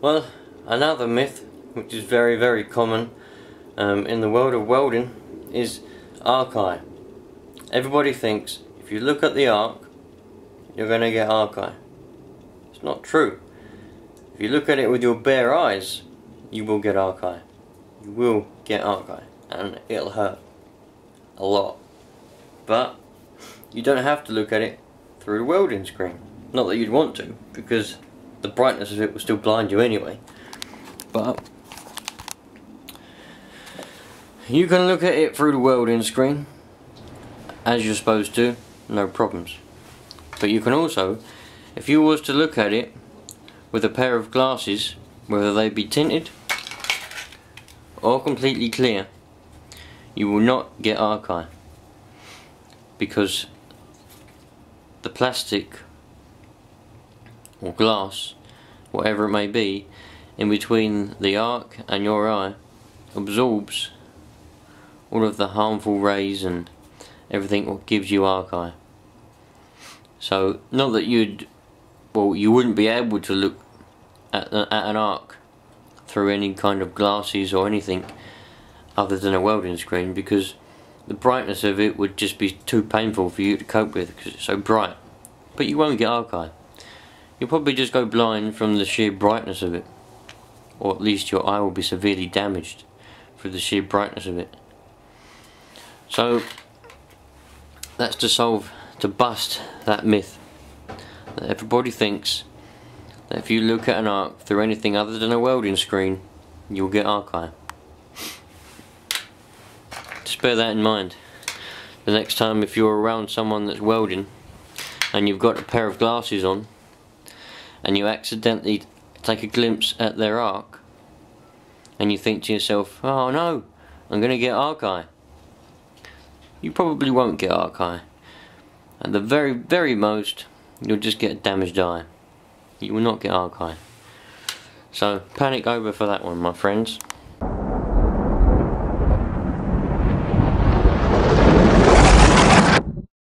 Well, another myth, which is very, very common um, in the world of welding, is arc eye. Everybody thinks if you look at the arc, you're going to get arc eye. It's not true. If you look at it with your bare eyes, you will get arc eye. You will get arc eye, and it'll hurt a lot. But you don't have to look at it through the welding screen. Not that you'd want to, because the brightness of it will still blind you anyway. But you can look at it through the welding screen as you're supposed to, no problems. But you can also, if you was to look at it with a pair of glasses, whether they be tinted or completely clear, you will not get arc eye because the plastic or glass, whatever it may be, in between the arc and your eye absorbs all of the harmful rays and everything what gives you arc eye. So, not that you'd, well, you wouldn't be able to look at, at an arc through any kind of glasses or anything other than a welding screen because the brightness of it would just be too painful for you to cope with because it's so bright. But you won't get arc eye. You'll probably just go blind from the sheer brightness of it. Or at least your eye will be severely damaged for the sheer brightness of it. So, that's to solve, to bust that myth that everybody thinks that if you look at an arc through anything other than a welding screen, you'll get arc eye. Just bear that in mind. The next time if you're around someone that's welding and you've got a pair of glasses on and you accidentally take a glimpse at their arc and you think to yourself, oh no, I'm going to get eye. You probably won't get eye. At the very, very most, you'll just get a damaged eye. You will not get eye. So, panic over for that one, my friends.